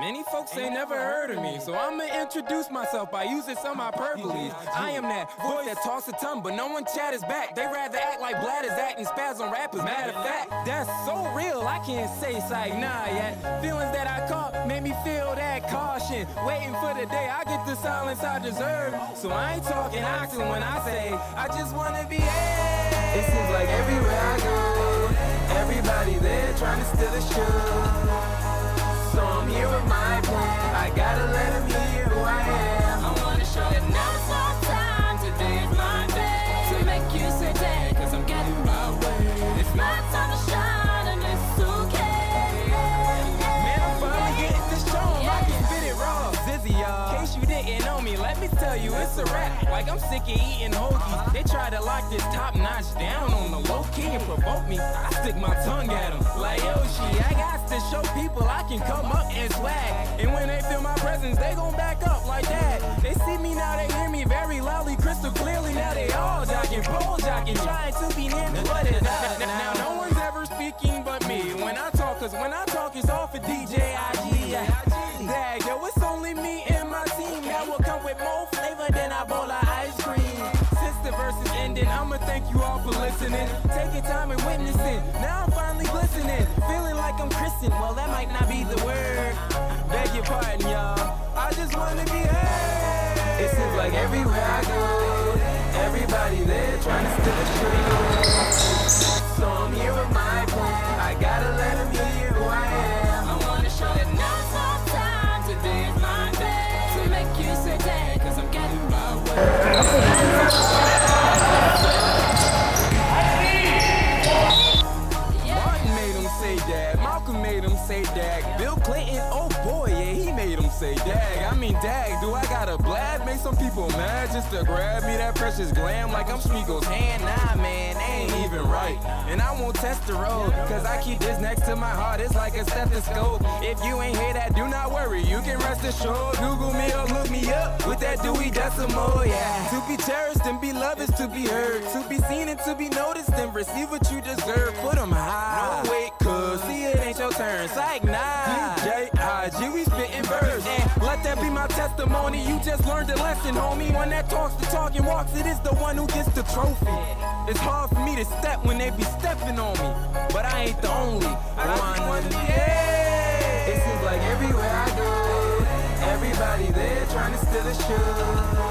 Many folks ain't never heard of me, so I'ma introduce myself by using some hyperboles. I am that voice that talks a ton, but no one chatters back. They rather act like bladders acting spaz on rappers. Matter of fact, that's so real, I can't say it's like nah yet. Feelings that I caught made me feel that caution. Waiting for the day I get the silence I deserve. So I ain't talking oxen when I say I just wanna be. It seems like everywhere I go, everybody there trying to steal the show. Me, let me tell you, it's a rap. Like I'm sick of eating hoagies. They try to lock this top notch down on the low key and provoke me. I stick my tongue at them. Like Yoshi, I got to show people I can come up and swag. And when they feel my presence, they gon' back up like that. They see me now, they hear me very loudly, crystal clearly. Now they all jocking, pole jocking, trying to be near me. Now ending, I'ma thank you all for listening. Taking time and witnessing. Now I'm finally glistening. Feeling like I'm Christian. Well, that might not be the word. Beg your pardon, y'all. I just wanna be heard. It seems like everywhere I go, everybody there trying to steal the show. Say dag. I mean, dag, do I gotta blab? Make some people mad just to grab me that precious glam like I'm Smeagol's hand. Nah, man, ain't even right. And I won't test the road, cause I keep this next to my heart. It's like a stethoscope. If you ain't hear that, do not worry. You can rest assured. Google me or look me up with that Dewey Decimal, yeah. To be cherished and be loved is to be heard. To be seen and to be noticed and receive what you deserve. Put Put 'em high. No wait, cuz see it ain't your turn. Psych, nah. Testimony. You just learned a lesson, homie. One that talks the talk and walks it is the one who gets the trophy. It's hard for me to step when they be stepping on me. But I ain't the only one. Yeah. It seems like everywhere I go, everybody there trying to steal the show.